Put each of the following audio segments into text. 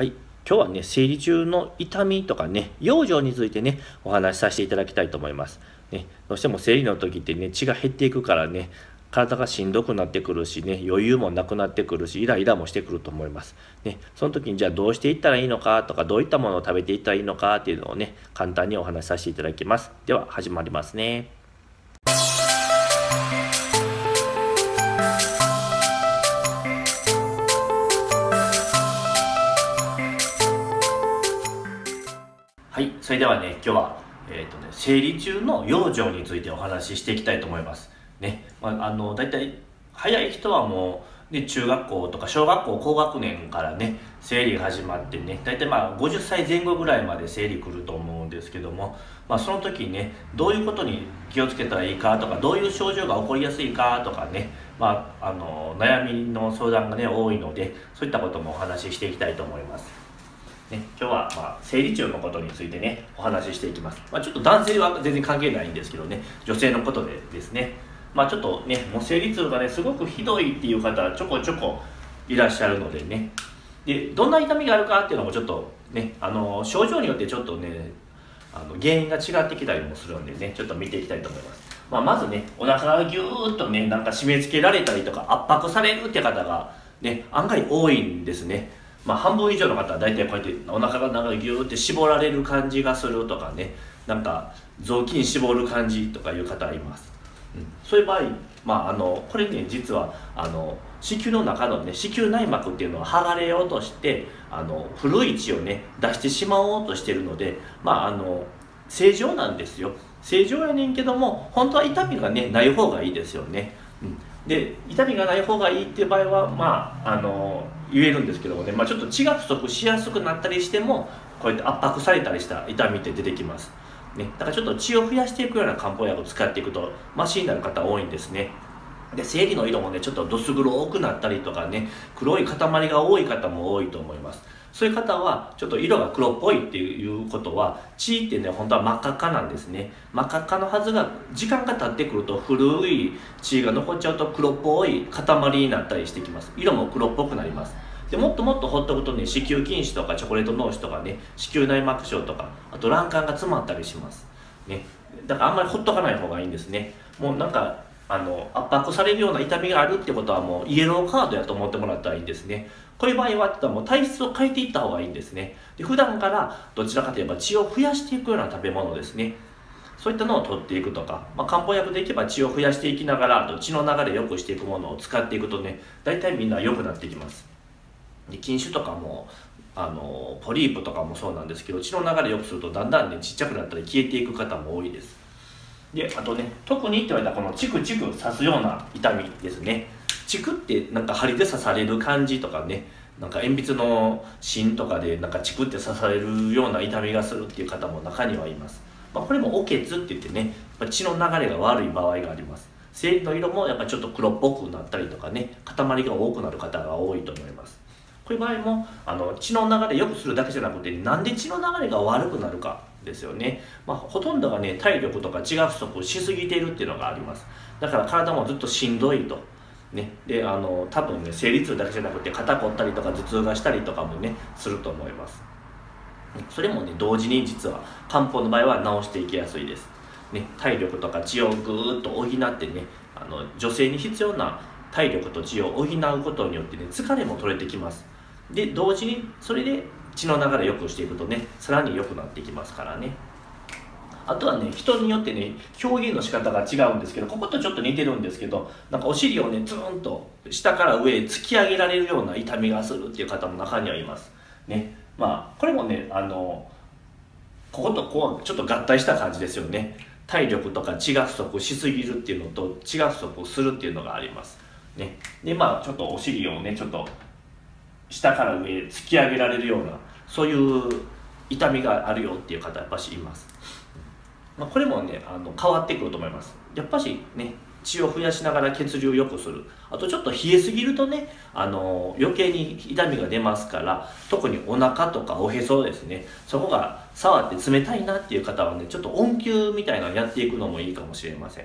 はい。今日はね生理中の痛みとかね養生についてねお話しさせていただきたいと思います、ね、どうしても生理の時ってね血が減っていくからね体がしんどくなってくるしね余裕もなくなってくるしイライラもしてくると思います、ね、その時にじゃあどうしていったらいいのかとかどういったものを食べていったらいいのかっていうのをね簡単にお話しさせていただきます。では始まりますね。それではね今日は、えーとね、生理中の養生についてお話ししていきたいと思いますね、まあ、あの大体早い人はもう、ね、中学校とか小学校高学年からね生理が始まってね大体まあ50歳前後ぐらいまで生理来ると思うんですけども、まあ、その時にねどういうことに気をつけたらいいかとかどういう症状が起こりやすいかとかね、まあ、あの悩みの相談がね多いのでそういったこともお話ししていきたいと思います。ね、今日は、まあ、生理中のことについてねお話ししていきます、まあ、ちょっと男性は全然関係ないんですけどね女性のことでですね。まあちょっとねもう生理痛がねすごくひどいっていう方ちょこちょこいらっしゃるのでね。でどんな痛みがあるかっていうのもちょっとねあの症状によってちょっとねあの原因が違ってきたりもするんでねちょっと見ていきたいと思います、まあ、まずねお腹がぎゅーっとねなんか締め付けられたりとか圧迫されるって方がね案外多いんですね。まあ、半分以上の方は大体こうやってお腹がなんかギューって絞られる感じがするとかね。なんか雑巾絞る感じとかいう方います、うん、そういう場合、まあ、あのこれね実はあの子宮の中のね子宮内膜っていうのは剥がれようとしてあの古い血をね出してしまおうとしてるのでまああの正常なんですよ。正常やねんけども本当は痛みがねない方がいいですよね、うん、で痛みがない方がいいっていう場合はまああの言えるんですけどもね、まあ、ちょっと血が不足しやすくなったりしてもこうやって圧迫されたりした痛みって出てきます、ね、だからちょっと血を増やしていくような漢方薬を使っていくとマシになる方多いんですね。で生理の色もねちょっとどす黒くなったりとかね黒い塊が多い方も多いと思います。そういう方はちょっと色が黒っぽいっていうことは血ってね本当は真っ赤っかなんですね。真っ赤っかのはずが時間が経ってくると古い血が残っちゃうと黒っぽい塊になったりしてきます。色も黒っぽくなります。でもっともっとほっとくとね子宮筋腫とかチョコレート脳腫とかね子宮内膜症とかあと卵管が詰まったりします。ね。だからあんまりほっとかない方がいいんですね。もうなんかあの圧迫されるような痛みがあるってことはもうイエローカードやと思ってもらったらいいんですね。こういう場合はもう体質を変えていった方がいいんですね。で普段からどちらかといえば血を増やしていくような食べ物ですね。そういったのを取っていくとか、まあ、漢方薬でいけば血を増やしていきながら血の流れ良くしていくものを使っていくとね大体みんな良くなっていきます。で筋腫とかもあのポリープとかもそうなんですけど血の流れ良くするとだんだんねちっちゃくなったり消えていく方も多いです。であとね特にって言われたこのチクチク刺すような痛みですね。チクってなんか針で刺される感じとかねなんか鉛筆の芯とかでなんかチクって刺されるような痛みがするっていう方も中にはいます、まあ、これもおけつって言ってね血の流れが悪い場合があります。生理の色もやっぱちょっと黒っぽくなったりとかね塊が多くなる方が多いと思います。こういう場合もあの血の流れ良くするだけじゃなくてなんで血の流れが悪くなるかですよね、まあ、ほとんどがね体力とか血が不足しすぎているっていうのがあります。だから体もずっとしんどいと。ね、であの多分ね生理痛だけじゃなくて肩凝ったりとか頭痛がしたりとかもねすると思います。それもね同時に実は漢方の場合は治していきやすいです、ね、体力とか血をぐーっと補ってねあの女性に必要な体力と血を補うことによってね疲れも取れてきます。で同時にそれで血の流れ良くしていくとねさらに良くなっていきますからね。あとはね人によってね表現の仕方が違うんですけどこことちょっと似てるんですけどなんかお尻をねツーンと下から上へ突き上げられるような痛みがするっていう方も中にはいます。ね。まあこれもねあのこことこうちょっと合体した感じですよね。体力とか血が不足しすぎるっていうのと血が不足するっていうのがあります。ね。でまあちょっとお尻をねちょっと下から上へ突き上げられるようなそういう痛みがあるよっていう方やっぱしいます、まあ、これもねあの変わってくると思います。やっぱしね血を増やしながら血流を良くする。あとちょっと冷えすぎるとねあの余計に痛みが出ますから特にお腹とかおへそですね。そこが触って冷たいなっていう方はねちょっと温灸みたいなのやっていくのもいいかもしれません。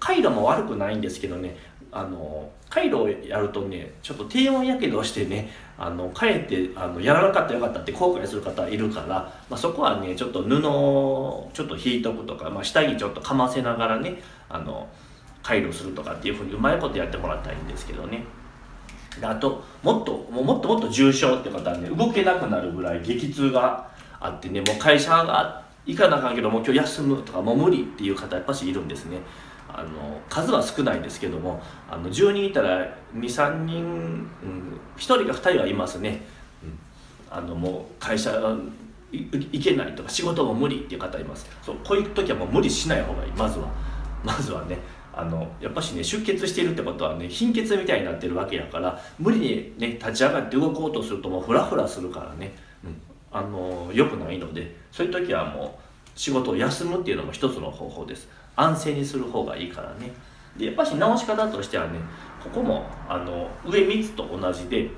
回路も悪くないんですけどねあの回路をやるとねちょっと低温やけどしてねあのかえってあのやらなかったらよかったって後悔する方いるから、まあ、そこはねちょっと布をちょっと引いとくとか、まあ、下着ちょっとかませながらねあの回路するとかっていうふうにうまいことやってもらったらいいんですけどね。であともっともうもっともっと重症って方はね動けなくなるぐらい激痛があってねもう会社が行かなあかんけどもう今日休むとかもう無理っていう方やっぱしいるんですね。あの数は少ないんですけどもあの10人いたら23人、うん、1人か2人はいますね、うん、あのもう会社行けないとか仕事も無理っていう方います。そうこういう時はもう無理しない方がいい。まずは。まずはねあのやっぱしね出血しているってことはね貧血みたいになってるわけやから無理にね立ち上がって動こうとするともうフラフラするからね、うん、あの良くないのでそういう時はもう仕事を休むっていうのも一つの方法です安静にする方がいいからね。でやっぱし直し方としてはねここもあの上3つと同じで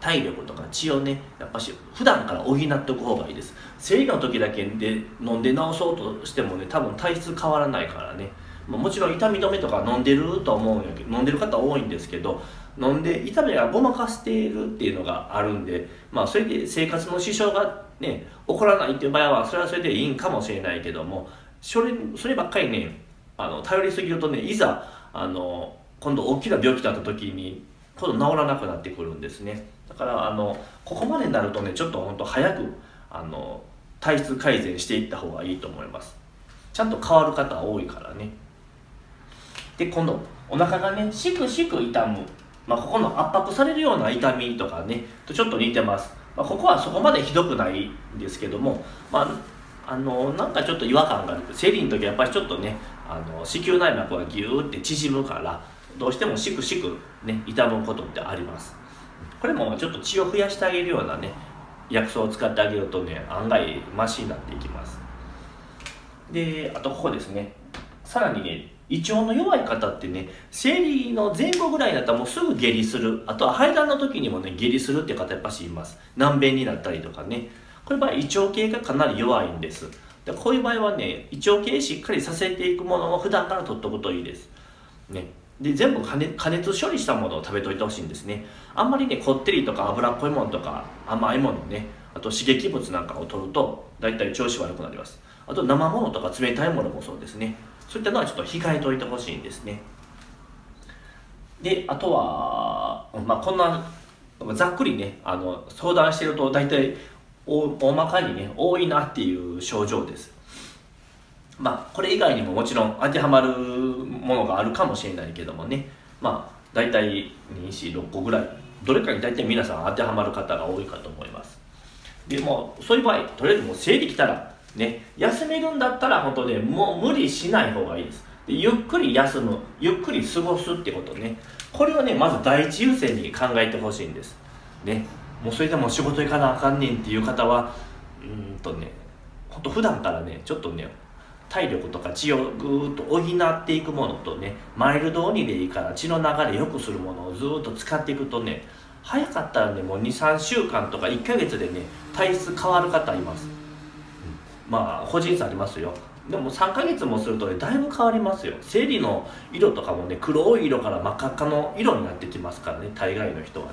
体力とか血をねやっぱし普段から補っておく方がいいです。生理の時だけで飲んで治そうとしてもね多分体質変わらないからね。もちろん痛み止めとか飲んでると思うんやけど飲んでる方多いんですけど飲んで痛みがごまかしているっていうのがあるんでまあそれで生活の支障がね起こらないっていう場合はそれはそれでいいんかもしれないけどもそれそればっかりねあの頼りすぎるとねいざあの今度大きな病気だった時に今度治らなくなってくるんですね。だからあのここまでになるとねちょっと本当早くあの体質改善していった方がいいと思います。ちゃんと変わる方多いからね。で今度お腹がねしくしく痛む、まあ、ここの圧迫されるような痛みとかねとちょっと似てます、まあ、ここはそこまでひどくないんですけども、まあ、あのなんかちょっと違和感がある。生理の時はやっぱりちょっとねあの子宮内膜がギューって縮むからどうしてもしくしくね痛むことってあります。これもちょっと血を増やしてあげるようなね薬草を使ってあげるとね案外マシになっていきます。であとここですね。さらにね胃腸の弱い方ってね生理の前後ぐらいだったらもうすぐ下痢する。あとは排卵の時にもね下痢するって方やっぱしいます。難便になったりとかね。これ場合胃腸系がかなり弱いんです。でこういう場合はね胃腸系しっかりさせていくものを普段から取っとくといいです。ね。で全部加熱加熱処理したものを食べといてほしいんですね。あんまりねこってりとか脂っこいものとか甘いものねあと刺激物なんかを取ると大体調子悪くなります。あと生ものとか冷たいものもそうですね。そういったのはちょっと控えておいてほしいんですね。であとは、まあ、こんなざっくりねあの相談してると大体大大まかにね多いなっていう症状です。まあこれ以外にももちろん当てはまるものがあるかもしれないけどもね。まあ大体246個ぐらい。どれかに大体皆さん当てはまる方が多いかと思います。でもそういう場合とりあえずもう生理来たらね、休めるんだったら本当ねもう無理しない方がいいです。でゆっくり休むゆっくり過ごすってことね。これをねまず第一優先に考えてほしいんです。ね。もうそれでも仕事行かなあかんねんっていう方はうんとねほんと普段からねちょっとね体力とか血をぐーっと補っていくものとねマイルド鬼でいいから血の流れ良くするものをずっと使っていくとね早かったらねもう23週間とか1ヶ月でね体質変わる方います。うん。まあ個人差ありますよ。でも3ヶ月もするとねだいぶ変わりますよ。生理の色とかもね黒い色から真っ赤っかの色になってきますからね大概の人はね。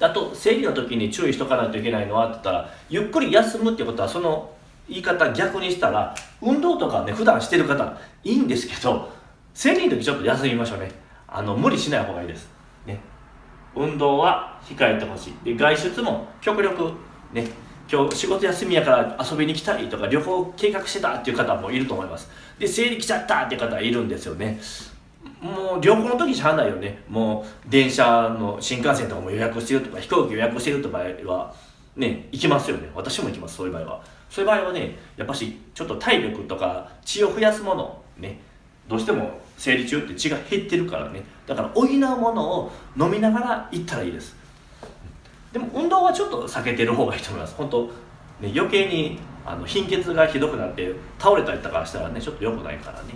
あと生理の時に注意しとかないといけないのはって言ったらゆっくり休むってことはその言い方逆にしたら運動とかね普段してる方いいんですけど生理の時ちょっと休みましょうね。あの無理しない方がいいです。ね。運動は控えてほしい。で外出も極力ね。今日仕事休みやから遊びに来たいとか旅行計画してたっていう方もいると思います。で生理来ちゃったっていう方いるんですよね。もう旅行の時しゃあないよね。もう電車の新幹線とかも予約してるとか飛行機予約してるって場合はね行きますよね。私も行きますそういう場合は。そういう場合はねやっぱしちょっと体力とか血を増やすものねどうしても生理中って血が減ってるからね。だから補うものを飲みながら行ったらいいです。でも運動はちょっと避けてる方がいいと思います。本当ね余計にあの貧血がひどくなって倒れたりとかしたらねちょっと良くないからね。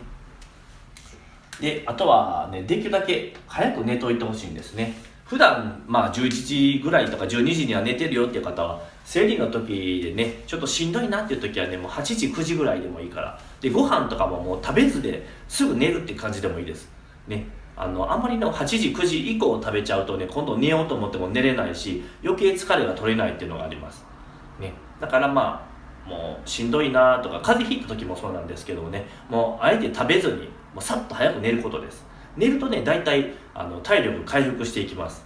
であとはねできるだけ早く寝といてほしいんですね。普段まあ11時ぐらいとか12時には寝てるよっていう方は生理の時でねちょっとしんどいなっていう時はねもう8時9時ぐらいでもいいから。でご飯とかももう食べずですぐ寝るって感じでもいいです。ね。あのあんまりの8時9時以降食べちゃうとね今度寝ようと思っても寝れないし余計疲れが取れないっていうのがあります、ね、だからまあもうしんどいなとか風邪ひいた時もそうなんですけどもねもうあえて食べずにもうさっと早く寝ることです。寝るとね大体あの体力回復していきます。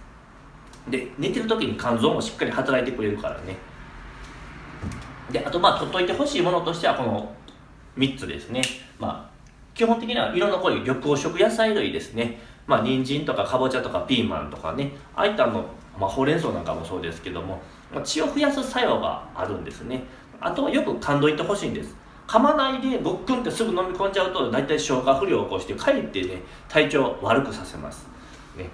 で寝てる時に肝臓もしっかり働いてくれるからね。であとまあ取っといてほしいものとしてはこの3つですね。まあ基本的には色の濃い緑黄色野菜類ですね。まあ人参とかかぼちゃとかピーマンとかね。ああいったの、まあ、ほうれん草なんかもそうですけども血を増やす作用があるんですね。あとはよく噛んどいてほしいんです。噛まないでごっくんってすぐ飲み込んじゃうと大体消化不良を起こしてかえってね体調を悪くさせます、ね、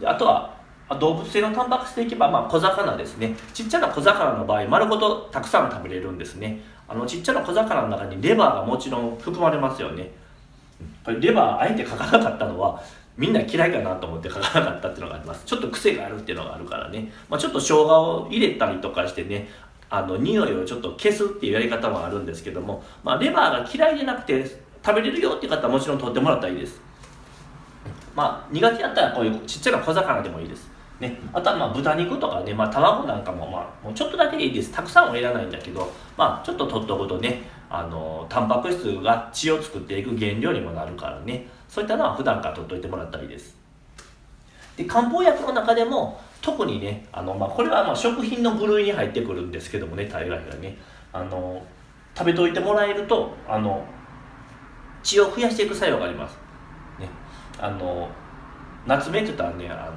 であとは動物性のタンパク質でいけば、まあ、小魚ですね。ちっちゃな小魚の場合丸ごとたくさん食べれるんですね。あのちっちゃな小魚の中にレバーがもちろん含まれますよね。これレバーあえて書かなかったのはみんな嫌いかなと思って書かなかったっていうのがあります。ちょっと癖があるっていうのがあるからね、まあ、ちょっと生姜を入れたりとかしてねあの匂いをちょっと消すっていうやり方もあるんですけども、まあ、レバーが嫌いじゃなくて食べれるよっていう方はもちろん取ってもらったらいいです。まあ苦手だったらこういうちっちゃな小魚でもいいです。ね、あとはまあ豚肉とかね、まあ、卵なんかもまあもうちょっとだけでいいです。たくさんはいらないんだけど、まあ、ちょっと取っとくとねあのタンパク質が血を作っていく原料にもなるからね。そういったのは普段から取っといてもらったらいいです。で漢方薬の中でも特にねあの、まあ、これはまあ食品の部類に入ってくるんですけどもね大概がね。あの食べといてもらえるとあの血を増やしていく作用があります、ね、あの夏目って言ったらねあ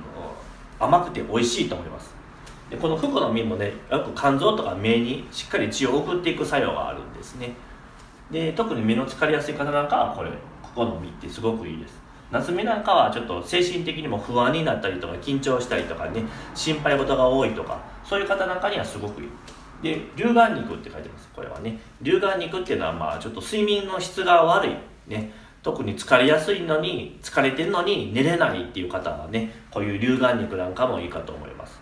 の甘くて美味しいと思います。でこのフグの実もねよく肝臓とか目にしっかり血を送っていく作用があるんですね。で特に目の疲れやすい方なんかはこれここの実ってすごくいいです。夏目なんかはちょっと精神的にも不安になったりとか緊張したりとかね心配事が多いとかそういう方なんかにはすごくいい。で龍眼肉って書いてますこれはね。龍眼肉っていうのはまあちょっと睡眠の質が悪いね。特に疲れやすいのに疲れてるのに寝れないっていう方はねこういう龍眼肉なんかもいいかと思います。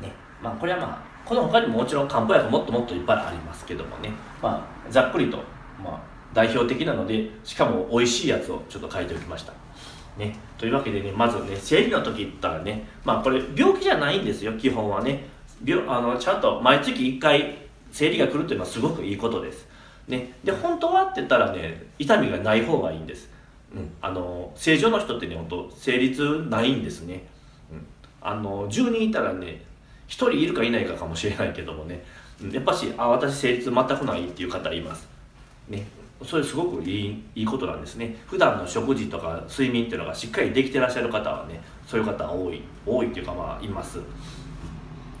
ね。まあこれはまあこの他にももちろん漢方薬もっともっといっぱいありますけどもね。まあざっくりとまあ代表的なのでしかも美味しいやつをちょっと書いておきました。ね、というわけでねまずね生理の時言ったらねまあこれ病気じゃないんですよ基本はね。病あのちゃんと毎月1回生理が来るっていうのはすごくいいことです。ね、で本当はって言ったらね痛みがない方がいいんです、うん、あの正常の人ってね本当成立ないんですね、うん、あの10人いたらね1人いるかいないかかもしれないけどもね。やっぱしあ私成立全くないっていう方います。ね。それすごくいいいいことなんですね。普段の食事とか睡眠っていうのがしっかりできてらっしゃる方はねそういう方多い多いっていうかまあいます。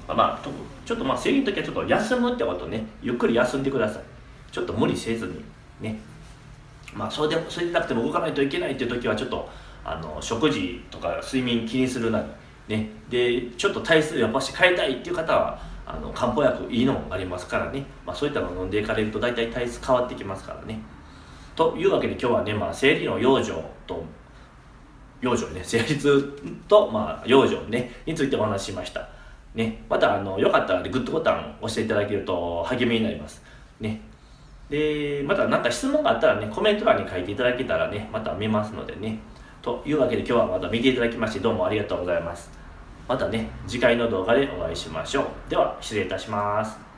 まあちょっとまあ生理の時はちょっと休むってことねゆっくり休んでください。ちょっと無理せずにね。まあそれでそれでなくても動かないといけないっていう時はちょっとあの食事とか睡眠気にするなりね。でちょっと体数やっぱし変えたいっていう方はあの漢方薬いいのもありますからね、まあ、そういったのを飲んでいかれると大体体質変わってきますからね。というわけで今日はね、まあ、生理の養生と養生ね生理痛と、まあ、養生ねについてお話ししました。ねまたあのよかったらグッドボタン押していただけると励みになります。ね。でまた何か質問があったらねコメント欄に書いていただけたらねまた見ますのでね。というわけで今日はまた見ていただきましてどうもありがとうございます。またね次回の動画でお会いしましょう。では失礼いたします。